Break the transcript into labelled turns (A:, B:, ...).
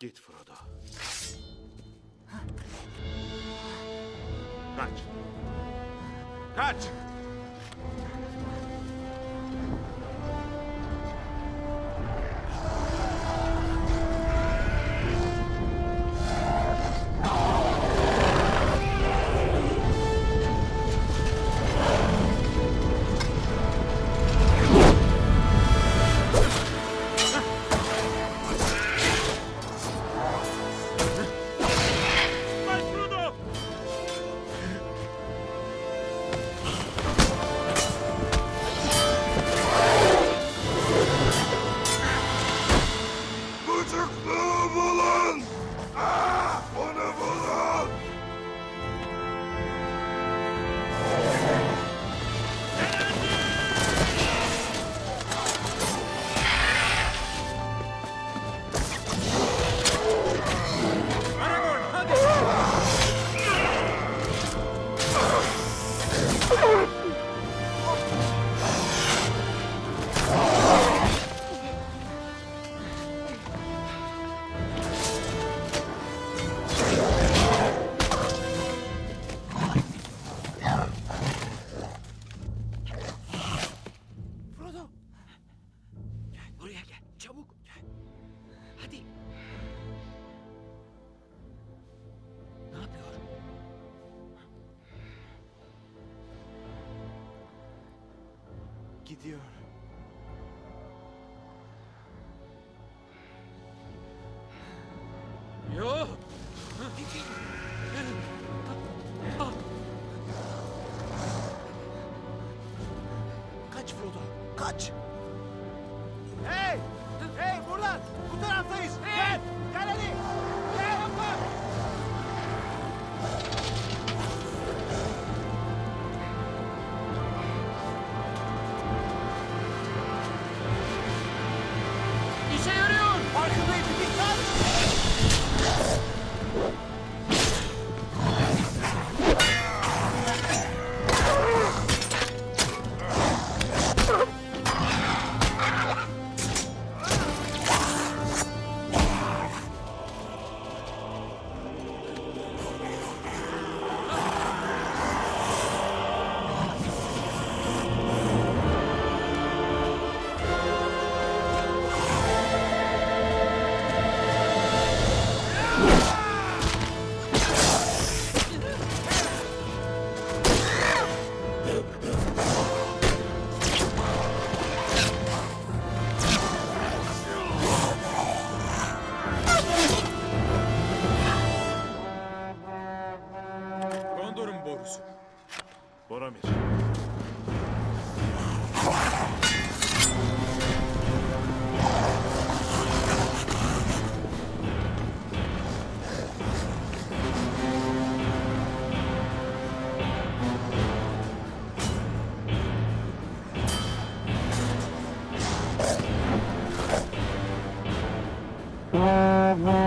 A: Git Frodo. Kaç. Kaç. gidiyor. Yo! Kaç Frodo, kaç! Боромир. Mm-hmm.